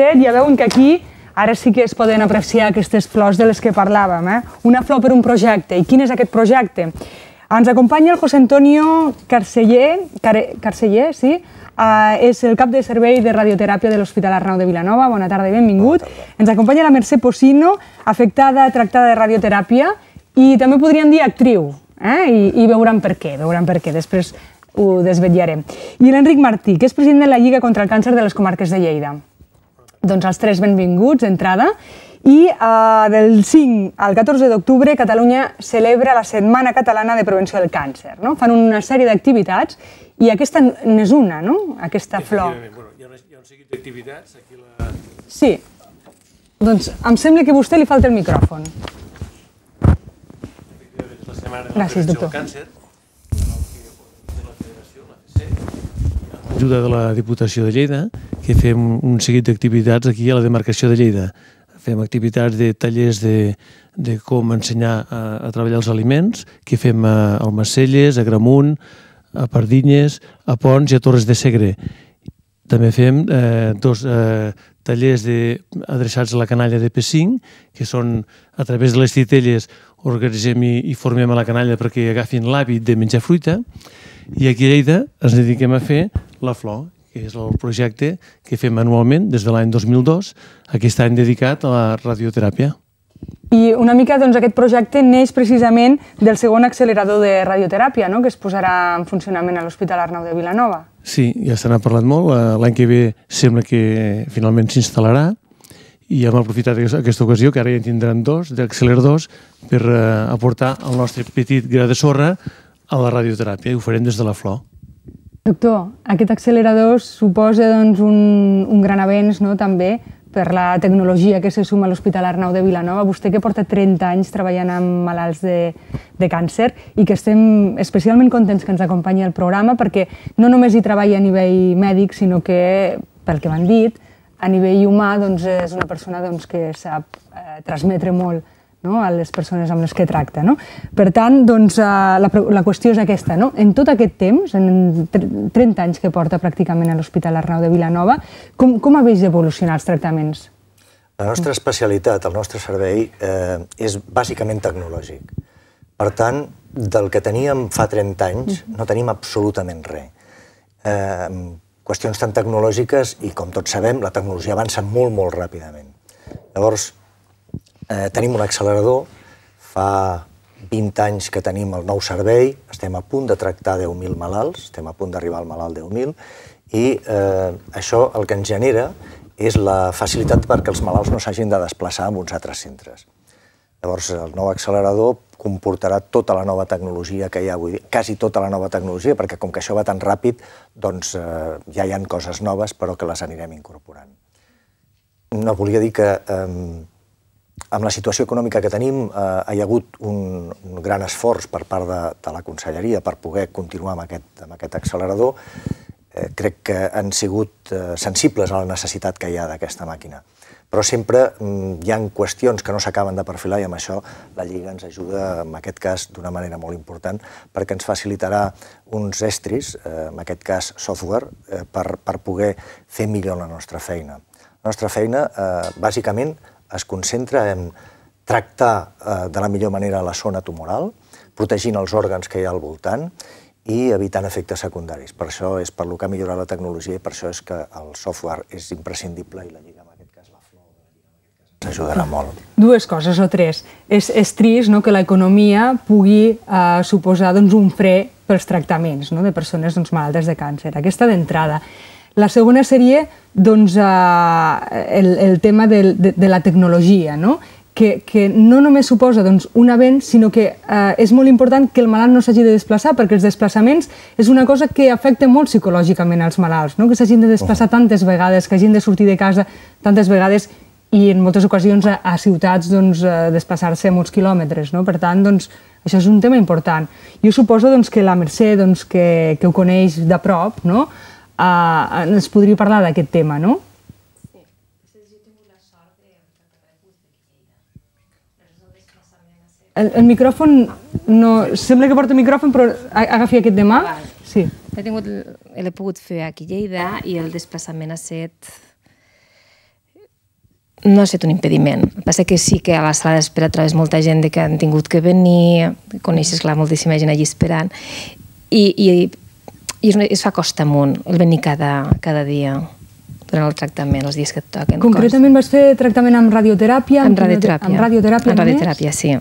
Ja veuen que aquí ara sí que es poden apreciar aquestes flors de les que parlàvem. Eh? Una flor per un projecte. I quin és aquest projecte? Ens acompanya el José Antonio Carceller, Car Carceller sí? Uh, és el cap de servei de radioteràpia de l'Hospital Arnau de Vilanova. Bona tarda i benvingut. Tarda. Ens acompanya la Mercè Pocino, afectada, tractada de radioteràpia, i també podríem dir actriu, eh? I, i veuran per què, veuran per què, després ho desvetllarem. I l'Enric Martí, que és president de la Lliga contra el Càncer de les Comarques de Lleida. Doncs els tres benvinguts d'entrada. I uh, del 5 al 14 d'octubre Catalunya celebra la Setmana Catalana de Prevenció del Càncer. No? Fan una sèrie d'activitats i aquesta n'és una, no? aquesta flor. Bueno, hi ha, una, hi ha un seguit d'activitats. Aquí la... Sí. Doncs em sembla que a vostè li falta el micròfon. La setmana Gràcies, doctor. Càncer, de la Federació, la FC, amb ajuda de la Diputació de Lleida, que fem un seguit d'activitats aquí a la demarcació de Lleida. Fem activitats de tallers de, de com ensenyar a, a treballar els aliments, que fem a Almacelles, a Gramunt, a Pardinyes, a Pons i a Torres de Segre. També fem eh, dos eh, tallers de, adreçats a la canalla de P5, que són a través de les titelles organitzem i, i formem a la canalla perquè agafin l'hàbit de menjar fruita i aquí a Lleida ens dediquem a fer la flor, que és el projecte que fem anualment des de l'any 2002, aquest any dedicat a la radioteràpia. I una mica doncs, aquest projecte neix precisament del segon accelerador de radioteràpia, no? que es posarà en funcionament a l'Hospital Arnau de Vilanova. Sí, ja se n'ha parlat molt. L'any que ve sembla que finalment s'instal·larà i hem aprofitat aquesta ocasió, que ara ja en tindran dos, d'acceleradors, per eh, aportar el nostre petit gra de sorra a la radioteràpia i ho farem des de la flor. Doctor, aquest accelerador suposa doncs, un, un gran avenç no, també per la tecnologia que se suma a l'Hospital Arnau de Vilanova. Vostè que porta 30 anys treballant amb malalts de, de càncer i que estem especialment contents que ens acompanyi el programa perquè no només hi treballa a nivell mèdic, sinó que, pel que m'han dit, a nivell humà doncs, és una persona doncs, que sap eh, transmetre molt no? a les persones amb les que tracta. No? Per tant, doncs, eh, la, la qüestió és aquesta. No? En tot aquest temps, en 30 anys que porta pràcticament a l'Hospital Arnau de Vilanova, com, com ha vist evolucionar els tractaments? La nostra especialitat, el nostre servei, eh, és bàsicament tecnològic. Per tant, del que teníem fa 30 anys, no tenim absolutament res. Eh, qüestions tan tecnològiques i, com tots sabem, la tecnologia avança molt, molt ràpidament. Llavors, Eh, tenim un accelerador, fa 20 anys que tenim el nou servei, estem a punt de tractar 10.000 malalts, estem a punt d'arribar al malalt 10.000, i eh, això el que ens genera és la facilitat perquè els malalts no s'hagin de desplaçar a uns altres centres. Llavors, el nou accelerador comportarà tota la nova tecnologia que hi ha avui, quasi tota la nova tecnologia, perquè com que això va tan ràpid, doncs eh, ja hi han coses noves, però que les anirem incorporant. No volia dir que eh, amb la situació econòmica que tenim, eh, hi ha hagut un, un gran esforç per part de, de la conselleria per poder continuar amb aquest, amb aquest accelerador. Eh, crec que han sigut eh, sensibles a la necessitat que hi ha d'aquesta màquina. Però sempre mm, hi han qüestions que no s'acaben de perfilar i amb això la Lliga ens ajuda, en aquest cas, d'una manera molt important, perquè ens facilitarà uns estris, eh, en aquest cas software, eh, per, per poder fer millor la nostra feina. La nostra feina, eh, bàsicament, es concentra en tractar eh, de la millor manera la zona tumoral, protegint els òrgans que hi ha al voltant i evitant efectes secundaris. Per això és per lo que ha millorat la tecnologia i per això és que el software és imprescindible i la Lliga, en aquest cas, la flor, ens ajudarà molt. Dues coses o tres. És, és trist no, que l'economia pugui eh, suposar doncs, un fre pels tractaments no, de persones doncs, malaltes de càncer. Aquesta d'entrada. La segona seria doncs, eh, el, el tema de, de, de la tecnologia, no? Que, que no només suposa doncs, un avenç, sinó que eh, és molt important que el malalt no s'hagi de desplaçar, perquè els desplaçaments és una cosa que afecta molt psicològicament als malalts, no? que s'hagin de desplaçar tantes vegades, que hagin de sortir de casa tantes vegades i en moltes ocasions a, a ciutats doncs, desplaçar-se molts quilòmetres. No? Per tant, doncs, això és un tema important. Jo suposo doncs, que la Mercè, doncs, que, que ho coneix de prop, no? Uh, ens podria parlar d'aquest tema, no? El, el micròfon, no, sembla que porta micròfon, però agafi aquest de mà. Sí. L'he tingut, l'he pogut fer aquí a Lleida i el desplaçament ha set no ha estat un impediment. El que passa que sí que a la sala d'espera trobes molta gent que han tingut que venir, coneixes, clar, moltíssima gent allí esperant, i, i, i es, es fa costa amunt el venir cada, cada dia durant el tractament, els dies que et toquen. Concretament vas fer tractament amb radioteràpia? Amb radioteràpia. Amb radioteràpia, amb radioteràpia, sí.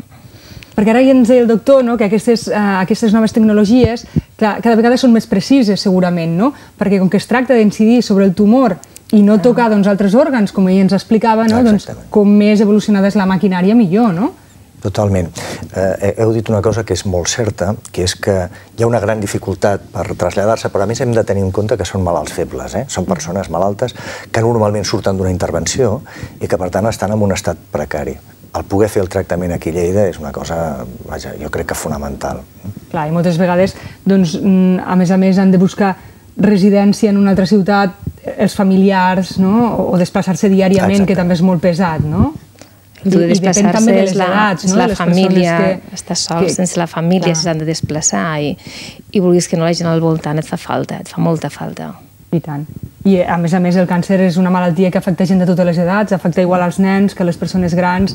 Perquè ara ja ens deia el doctor no, que aquestes, uh, aquestes noves tecnologies clar, cada vegada són més precises, segurament, no? perquè com que es tracta d'incidir sobre el tumor i no tocar doncs, altres òrgans, com ell ens explicava, no? doncs, com més evolucionada és la maquinària, millor, no? Totalment. Eh, heu dit una cosa que és molt certa, que és que hi ha una gran dificultat per traslladar-se, però a més hem de tenir en compte que són malalts febles, eh? són persones malaltes que normalment surten d'una intervenció i que per tant estan en un estat precari. El poder fer el tractament aquí a Lleida és una cosa, vaja, jo crec que fonamental. Clar, i moltes vegades, doncs, mm, a més a més, han de buscar residència en una altra ciutat, els familiars, no? o desplaçar-se diàriament, Exacte. que també és molt pesat, no? El de desplaçar-se és la, edats, no? la família, que, estàs sol que, sense la família, s'han de desplaçar i, i vulguis que no la gent al voltant et fa falta, et fa molta falta. I tant. I a més a més el càncer és una malaltia que afecta gent de totes les edats, afecta igual als nens que les persones grans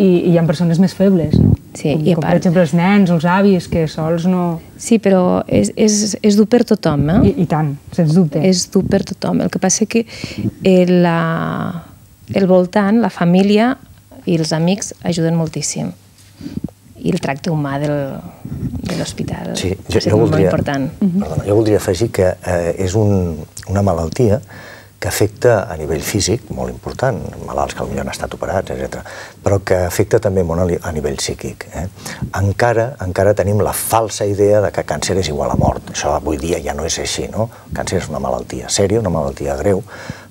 i, i hi ha persones més febles, no? Sí, com, i com part... per exemple els nens, els avis, que sols no... Sí, però és, és, és dur per tothom, eh? I, I tant, sens dubte. És dur per tothom. El que passa que el, la, el voltant, la família i els amics ajuden moltíssim. I el tracte humà del, de l'hospital sí, jo, jo voldria, molt important. Perdona, jo voldria afegir que eh, és un, una malaltia que afecta a nivell físic, molt important, malalts que potser han estat operats, etc., però que afecta també molt a nivell psíquic. Eh? Encara, encara tenim la falsa idea de que càncer és igual a mort. Això avui dia ja no és així, no? Càncer és una malaltia sèria, una malaltia greu,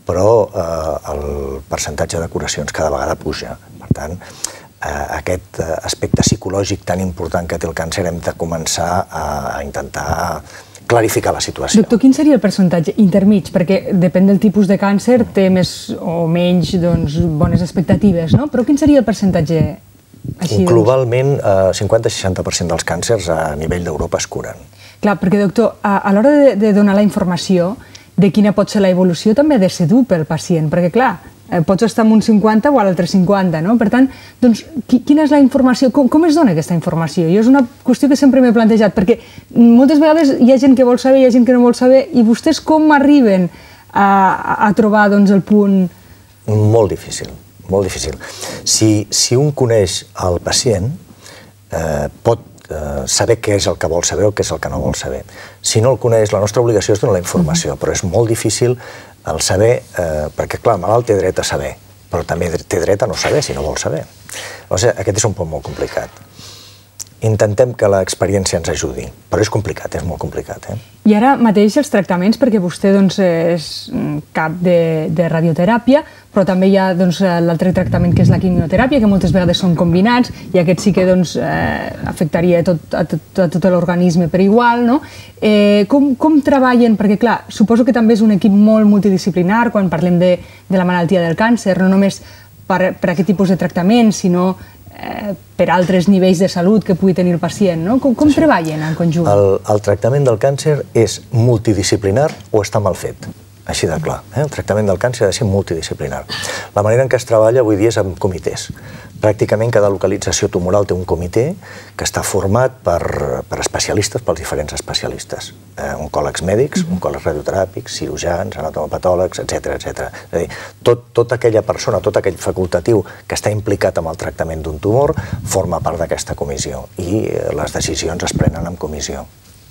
però eh, el percentatge de curacions cada vegada puja. Per tant, eh, aquest aspecte psicològic tan important que té el càncer hem de començar a, a intentar clarificar la situació. Doctor, quin seria el percentatge intermig? Perquè depèn del tipus de càncer, té més o menys doncs, bones expectatives, no? Però quin seria el percentatge així, doncs? Globalment, eh, 50-60% dels càncers a nivell d'Europa es curen. Clar, perquè, doctor, a, a l'hora de, de donar la informació de quina pot ser la evolució també ha de ser dur pel pacient, perquè, clar, eh, pots estar en un 50 o a l'altre 50, no? Per tant, doncs, quina és la informació? Com, com es dona aquesta informació? Jo és una qüestió que sempre m'he plantejat, perquè moltes vegades hi ha gent que vol saber, hi ha gent que no vol saber, i vostès com arriben a, a trobar doncs, el punt... Molt difícil, molt difícil. Si, si un coneix el pacient, eh, pot eh, saber què és el que vol saber o què és el que no vol saber. Si no el coneix, la nostra obligació és donar la informació, però és molt difícil el saber, eh, perquè clar, el malalt té dret a saber, però també té dret a no saber si no vol saber. O sigui, aquest és un punt molt complicat. Intentem que l'experiència ens ajudi, però és complicat, és molt complicat. Eh? I ara mateix els tractaments, perquè vostè doncs, és cap de, de radioteràpia, però també hi ha doncs, l'altre tractament que és la quimioteràpia, que moltes vegades són combinats, i aquest sí que doncs, eh, afectaria tot, a tot, a tot l'organisme per igual. No? Eh, com, com treballen? Perquè, clar, suposo que també és un equip molt multidisciplinar quan parlem de, de la malaltia del càncer, no només per, per aquest tipus de tractament, sinó eh, per altres nivells de salut que pugui tenir el pacient, no? Com, com treballen en conjunt? El, el tractament del càncer és multidisciplinar o està mal fet? Així de clar. Eh? El tractament del càncer ha de ser multidisciplinar. La manera en què es treballa avui dia és amb comitès. Pràcticament cada localització tumoral té un comitè que està format per, per especialistes, pels diferents especialistes. Eh, oncòlegs mèdics, oncòlegs radioteràpics, cirurgians, anatomopatòlegs, etc etc. És a dir, tot, tota aquella persona, tot aquell facultatiu que està implicat amb el tractament d'un tumor forma part d'aquesta comissió i eh, les decisions es prenen en comissió.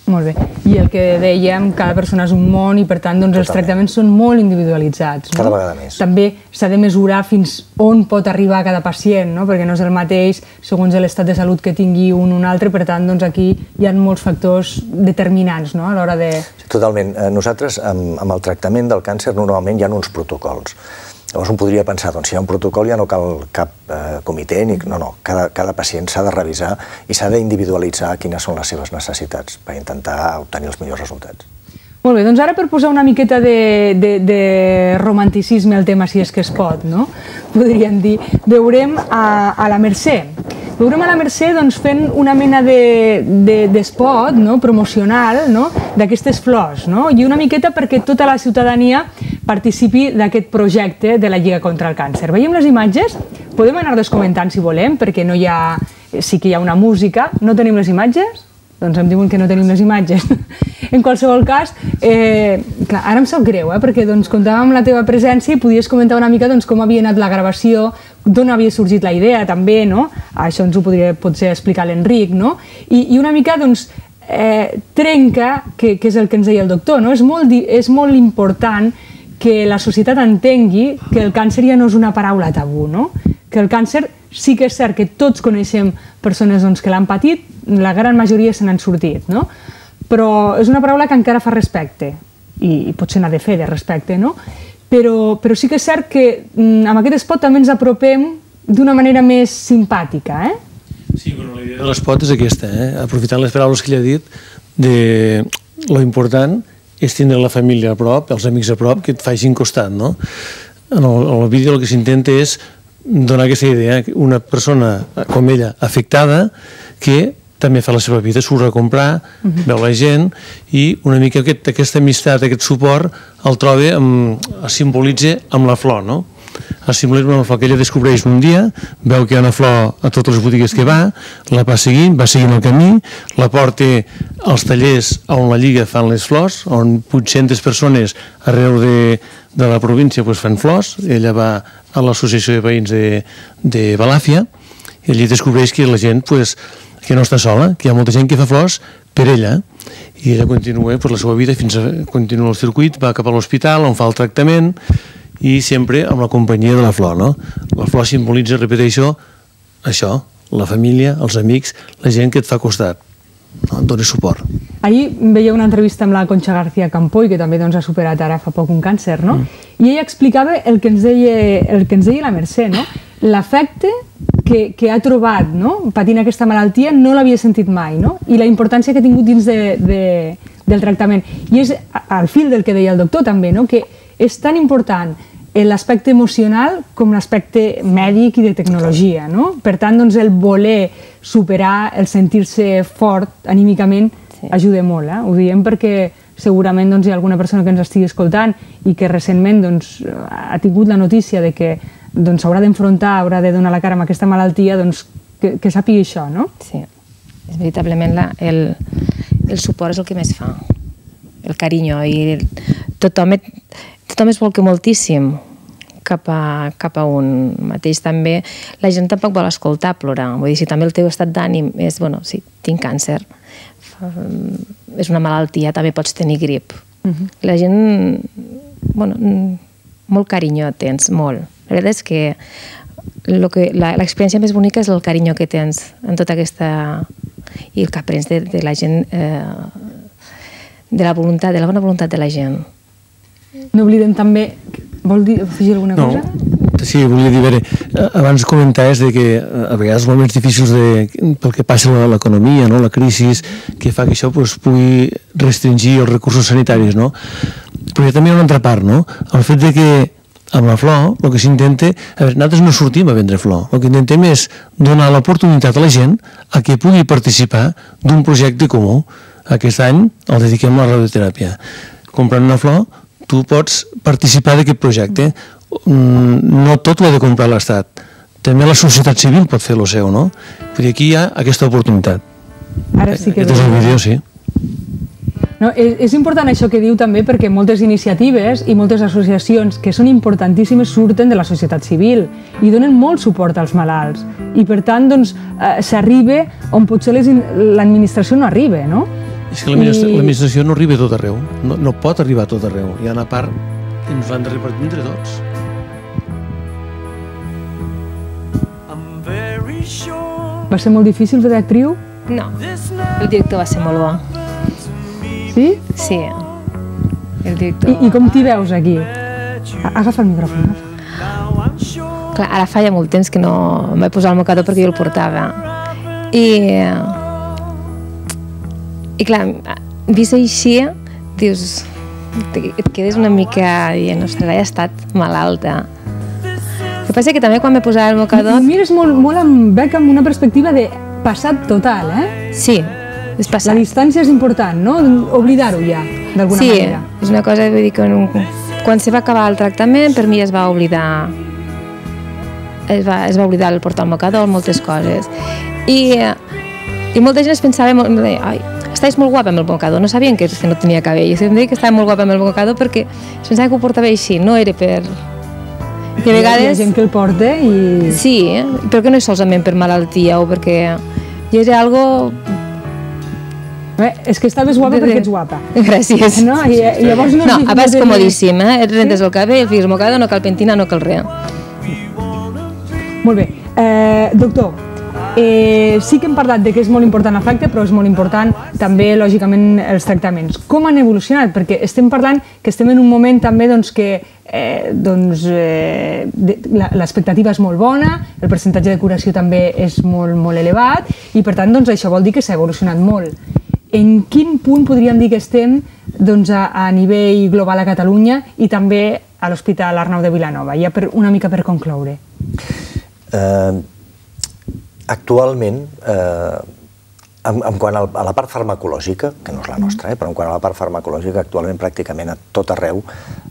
Molt bé. I el que dèiem, cada persona és un món i per tant doncs, els tractaments són molt individualitzats. No? Cada vegada més. També s'ha de mesurar fins on pot arribar cada pacient, no? perquè no és el mateix segons l'estat de salut que tingui un o un altre, per tant doncs, aquí hi ha molts factors determinants no? a l'hora de... Totalment. Eh, nosaltres amb, amb el tractament del càncer normalment hi ha uns protocols. Llavors un podria pensar, doncs si hi ha un protocol ja no cal cap eh, comitè, ni, no, no, cada, cada pacient s'ha de revisar i s'ha d'individualitzar quines són les seves necessitats per intentar obtenir els millors resultats. Molt bé, doncs ara per posar una miqueta de, de, de romanticisme al tema, si és que es pot, no? podríem dir, veurem a, a la Mercè. Veurem a la Mercè doncs, fent una mena d'espot de, de, no? promocional no? d'aquestes flors, no? i una miqueta perquè tota la ciutadania participi d'aquest projecte de la Lliga contra el Càncer. Veiem les imatges? Podem anar descomentant si volem, perquè no hi ha, sí que hi ha una música. No tenim les imatges? Doncs em diuen que no tenim les imatges. en qualsevol cas, eh, clar, ara em sap greu, eh, perquè doncs, comptàvem amb la teva presència i podies comentar una mica doncs, com havia anat la gravació, d'on havia sorgit la idea també, no? Això ens ho podria potser explicar l'Enric, no? I, I una mica, doncs, eh, trenca, que, que és el que ens deia el doctor, no? És molt, és molt important que la societat entengui que el càncer ja no és una paraula tabú, no? Que el càncer sí que és cert que tots coneixem persones doncs, que l'han patit, la gran majoria se n'han sortit, no? Però és una paraula que encara fa respecte, i, i potser n'ha de fer de respecte, no? Però, però sí que és cert que mm, amb aquest espot també ens apropem d'una manera més simpàtica, eh? Sí, bueno, la idea de l'espot és aquesta, eh? aprofitant les paraules que ell ha dit, de lo important és tindre la família a prop, els amics a prop, que et facin costat, no? En el, en el vídeo el que s'intenta és donar aquesta idea, una persona com ella afectada que també fa la seva vida, surt a comprar, uh -huh. veu la gent i una mica aquest, aquesta amistat, aquest suport el troba, amb, el simbolitza amb la flor, no? El simbolisme amb la flor que ella descobreix un dia, veu que hi ha una flor a totes les botigues que va, la va seguint, va seguint el camí, la porta als tallers on la Lliga fan les flors, on 800 persones arreu de, de la província pues, fan flors, ella va a l'associació de veïns de, de Balàfia, i allí descobreix que la gent pues, que no està sola, que hi ha molta gent que fa flors per ella, i ella continua per la seva vida fins a continua el circuit, va cap a l'hospital on fa el tractament i sempre amb la companyia de la flor, no? La flor simbolitza, repeteixo, això, la família, els amics, la gent que et fa costat, no? doni suport. Ahir veia una entrevista amb la Concha García Campoy, que també doncs, ha superat ara fa poc un càncer, no? Mm. I ella explicava el que ens deia, el que ens deia la Mercè, no? L'efecte que, que ha trobat no? patint aquesta malaltia no l'havia sentit mai, no? i la importància que ha tingut dins de, de, del tractament. I és al fil del que deia el doctor també, no? que és tan important l'aspecte emocional com l'aspecte mèdic i de tecnologia. No? Per tant, doncs, el voler superar, el sentir-se fort anímicament, sí. ajuda molt. Eh? Ho diem perquè segurament doncs, hi ha alguna persona que ens estigui escoltant i que recentment doncs, ha tingut la notícia de que doncs s'haurà d'enfrontar, haurà de donar la cara amb aquesta malaltia, doncs que, que sàpigui això, no? Sí, és veritablement la, el, el suport és el que més fa, el carinyo, i el, tothom, et, tothom es vol que moltíssim cap a, cap a un mateix. També la gent tampoc vol escoltar plorar, vull dir, si també el teu estat d'ànim és, bueno, sí, tinc càncer, és una malaltia, també pots tenir grip. Uh -huh. La gent, bueno, molt carinyo tens, molt la veritat és que l'experiència més bonica és el carinyo que tens en tota aquesta... i el que aprens de, de la gent, eh, de la voluntat, de la bona voluntat de la gent. No oblidem també... Vol dir, afegir alguna no. cosa? Sí, volia dir, veure, abans comentaves de que a vegades els moments difícils de, pel que passa l'economia, no? la crisi, que fa que això pues, pugui restringir els recursos sanitaris, no? Però hi ha també una altra part, no? El fet de que amb la flor, el que s'intenta... A veure, nosaltres no sortim a vendre flor. El que intentem és donar l'oportunitat a la gent a que pugui participar d'un projecte comú. Aquest any el dediquem a la radioteràpia. Comprant una flor, tu pots participar d'aquest projecte. Mm, no tot ho ha de comprar l'Estat. També la societat civil pot fer el seu, no? Vull dir, aquí hi ha aquesta oportunitat. Ara sí que... Aquest és el vídeo, sí. No, és, és important això que diu també perquè moltes iniciatives i moltes associacions que són importantíssimes surten de la societat civil i donen molt suport als malalts i per tant doncs, eh, s'arriba on potser l'administració no arriba, no? És que l'administració I... no arriba a tot arreu, no, no pot arribar a tot arreu. Hi ha una part que ens l'han de repartir entre tots. Va ser molt difícil fer d'actriu? No, el director va ser molt bo. Sí? Sí. El director... I, i com t'hi veus aquí? Agafa el micròfon. Clar, ara fa ja molt temps que no em vaig posar el mocador perquè jo el portava. I... I clar, vist així, dius, et quedes una mica dient, ostres, he estat malalta. El que passa que també quan me posava el mocador... Mires molt, molt amb Bec amb una perspectiva de passat total, eh? Sí, és La passat. distància és important, no? Oblidar-ho ja, d'alguna Sí, manera. és una cosa, vull dir que un- quan se va acabar el tractament, per mi es va oblidar es va, es va oblidar el portar el mocador, moltes coses. I, eh, i molta gent es pensava, deia, ai, estaves molt guapa amb el mocador, no sabien que, que no tenia cabell, em deia que estava molt guapa amb el mocador perquè es pensava que ho portava així, no era per... I a Hi ha vegades... gent que el porta i... Sí, eh? però que no és solament per malaltia o perquè... I és algo... Eh, és que estaves guapa perquè ets guapa. Gràcies. No? I, i llavors no... No, a part és no comodíssim, eh? Et rentes el cabell, el fies mocador, no cal pentina, no cal res. Molt bé. Eh, doctor, eh, sí que hem parlat de que és molt important l'efecte, però és molt important també, lògicament, els tractaments. Com han evolucionat? Perquè estem parlant que estem en un moment també doncs, que eh, doncs, eh, l'expectativa és molt bona, el percentatge de curació també és molt, molt elevat i, per tant, doncs, això vol dir que s'ha evolucionat molt. En quin punt podríem dir que estem doncs, a, a nivell global a Catalunya i també a l'Hospital Arnau de Vilanova? Ja per, una mica per concloure. Eh, actualment, eh, en, en quant a la part farmacològica, que no és la nostra, eh, però en quant a la part farmacològica, actualment pràcticament a tot arreu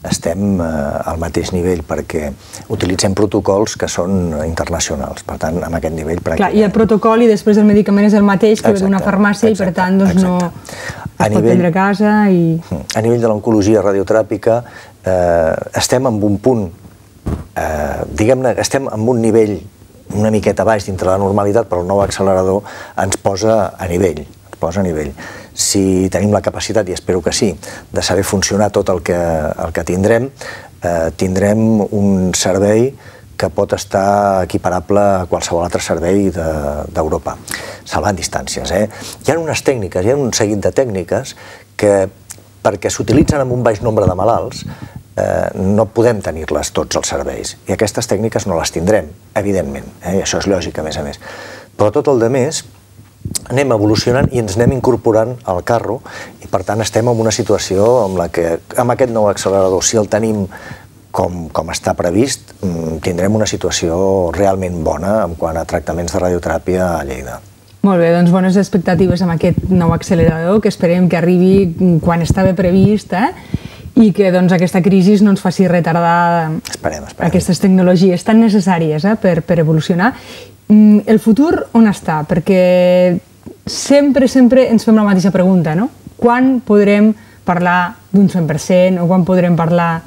estem eh, al mateix nivell perquè utilitzem protocols que són internacionals. Per tant, amb aquest nivell Clar, pràcticament... i el protocol i després el medicament és el mateix que d'una Exacte, farmàcia i per exacte, tant doncs, no exacte. es A pot nivell- prendre a casa i... A nivell de l'oncologia radiotràpica eh, estem en un punt, eh, diguem-ne, estem en un nivell una miqueta baix dintre la normalitat, però el nou accelerador ens posa a nivell, ens posa a nivell. Si tenim la capacitat, i espero que sí, de saber funcionar tot el que, el que tindrem, eh, tindrem un servei que pot estar equiparable a qualsevol altre servei de- d'Europa, salvant distàncies. Eh? Hi ha unes tècniques, hi ha un seguit de tècniques que, perquè s'utilitzen amb un baix nombre de malalts, eh, no podem tenir-les tots els serveis. I aquestes tècniques no les tindrem, evidentment. Eh? I això és lògic, a més a més. Però tot el de més anem evolucionant i ens anem incorporant al carro i per tant estem en una situació amb la que amb aquest nou accelerador, si el tenim com, com està previst, mm, tindrem una situació realment bona en quant a tractaments de radioteràpia a Lleida. Molt bé, doncs bones expectatives amb aquest nou accelerador que esperem que arribi quan estava previst eh? I que doncs, aquesta crisi no ens faci retardar Esperem, esperem. aquestes tecnologies tan necessàries eh? per, per evolucionar. Mm, El futur on està? Perquè sempre, sempre ens fem la mateixa pregunta, no? Quan podrem parlar d'un 100% o quan podrem parlar,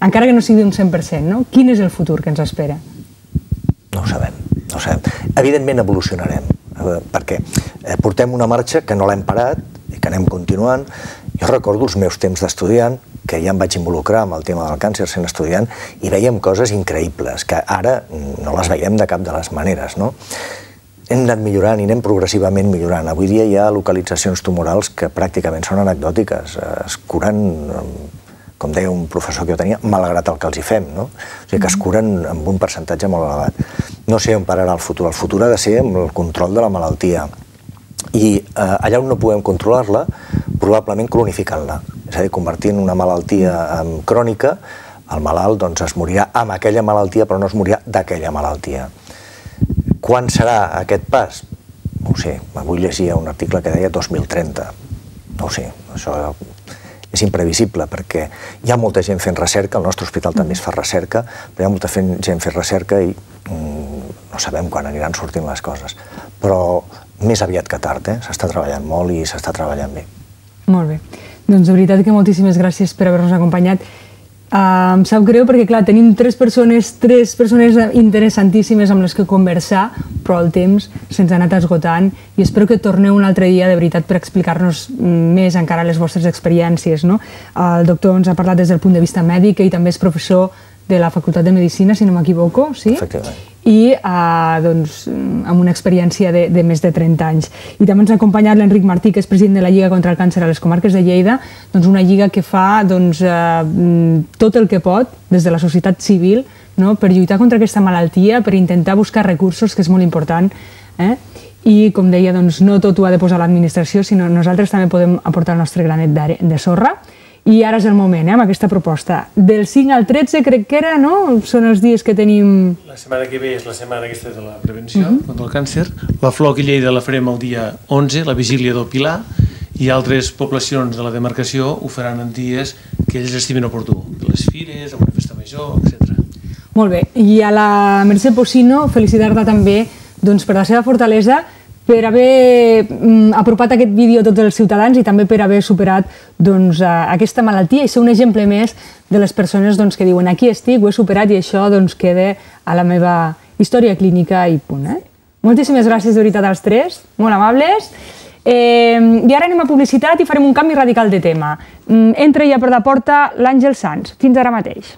encara que no sigui d'un 100%, no? Quin és el futur que ens espera? No ho sabem, no ho sabem. Evidentment evolucionarem, eh, perquè eh, portem una marxa que no l'hem parat i que anem continuant. Jo recordo els meus temps d'estudiant, que ja em vaig involucrar amb el tema del càncer sent estudiant, i veiem coses increïbles, que ara mm, no les veiem de cap de les maneres, no? Hem anat millorant i anem progressivament millorant. Avui dia hi ha localitzacions tumorals que pràcticament són anecdòtiques, eh, es curen com deia un professor que jo tenia, malgrat el que els hi fem, no? O sigui, que es curen amb un percentatge molt elevat. No sé on pararà el futur. El futur ha de ser amb el control de la malaltia. I eh, allà on no puguem controlar-la, probablement cronificant-la. És a dir, convertint una malaltia en crònica, el malalt doncs, es morirà amb aquella malaltia, però no es morirà d'aquella malaltia. Quan serà aquest pas? No ho sé. Avui llegia un article que deia 2030. No ho sé. Això és imprevisible perquè hi ha molta gent fent recerca, el nostre hospital també es fa recerca, però hi ha molta gent fent recerca i mm, no sabem quan aniran sortint les coses. Però més aviat que tard, eh? s'està treballant molt i s'està treballant bé. Molt bé. Doncs de veritat que moltíssimes gràcies per haver-nos acompanyat. Uh, em sap greu perquè, clar, tenim tres persones, tres persones interessantíssimes amb les que conversar, però el temps se'ns ha anat esgotant i espero que torneu un altre dia, de veritat, per explicar-nos mm, més encara les vostres experiències. No? El doctor ens ha parlat des del punt de vista mèdic i també és professor de la Facultat de Medicina, si no m'equivoco, sí? Efectivament. i eh, doncs, amb una experiència de, de més de 30 anys. I també ens ha acompanyat l'Enric Martí, que és president de la Lliga contra el Càncer a les Comarques de Lleida, doncs una lliga que fa doncs, eh, tot el que pot des de la societat civil no? per lluitar contra aquesta malaltia, per intentar buscar recursos, que és molt important, eh? i, com deia, doncs, no tot ho ha de posar l'administració, sinó nosaltres també podem aportar el nostre granet de sorra. I ara és el moment, eh, amb aquesta proposta. Del 5 al 13 crec que era, no? Són els dies que tenim... La setmana que ve és la setmana aquesta de la prevenció uh -huh. contra el càncer. La flor que Lleida la farem el dia 11, la vigília del Pilar, i altres poblacions de la demarcació ho faran en dies que ells estimen oportú, les fires, una festa major, etc. Molt bé, i a la Mercè Pocino felicitar-la també doncs, per la seva fortalesa per haver mm, apropat aquest vídeo a tots els ciutadans i també per haver superat doncs, aquesta malaltia i ser un exemple més de les persones doncs, que diuen aquí estic, ho he superat i això doncs, queda a la meva història clínica i punt. Eh? Moltíssimes gràcies de veritat als tres, molt amables. Eh, I ara anem a publicitat i farem un canvi radical de tema. Mm, entra ja per la porta l'Àngel Sans. Fins ara mateix.